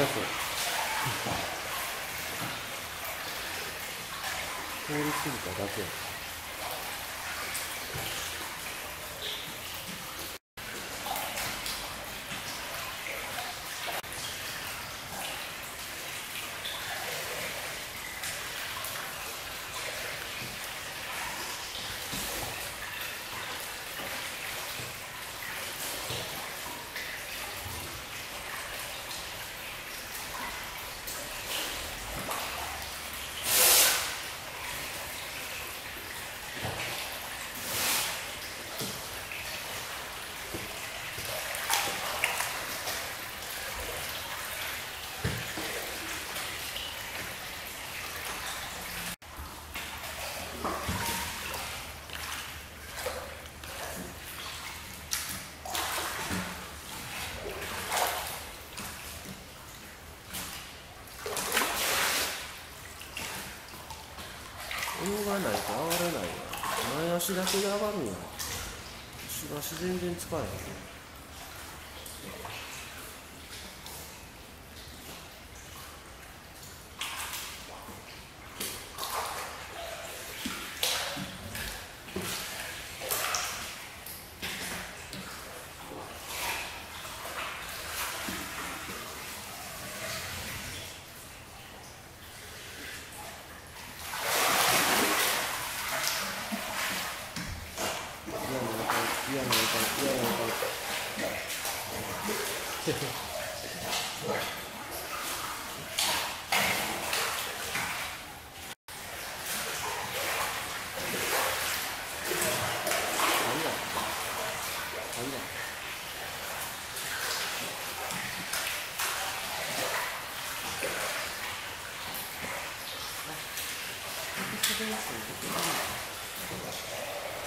だこれ通り過ぎただけ泳がないと上がらないわ。前足だけで上がるんや後ろ足全然使えへん嫌な予感嫌な予感嫌な予感何だ何だあ、